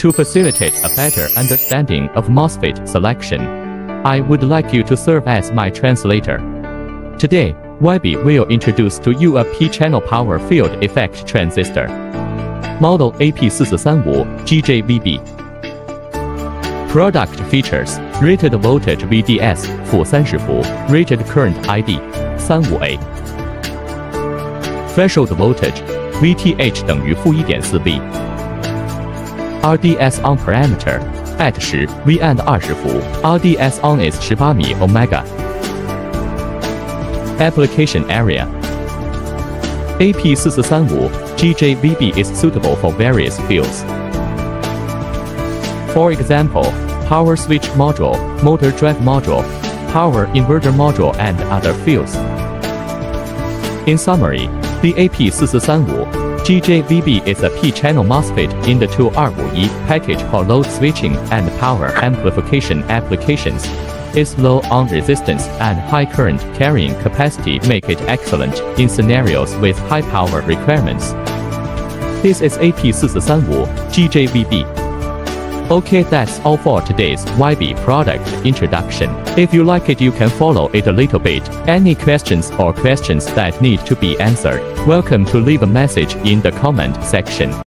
To facilitate a better understanding of MOSFET selection, I would like you to serve as my translator. Today, VB will introduce to you a P-channel power field effect transistor. Model AP4435 GJVB. Product features, rated voltage VDS 430 V, rated current ID 35A. Threshold voltage VTH 等于负1.4 V。RDS on parameter. At 10 V and 20伏 RDS on is 18米 Omega. Application area. AP4435 GJVB is suitable for various fields. For example, power switch module, motor drive module, power inverter module and other fields. In summary, the AP4435 GJVB is a P-channel MOSFET in the TO251 package for load switching and power amplification applications. Its low on resistance and high current carrying capacity make it excellent in scenarios with high power requirements. This is AP4435 GJVB. Okay that's all for today's VB product introduction. If you like it you can follow it a little bit. Any questions or questions that need to be answered, welcome to leave a message in the comment section.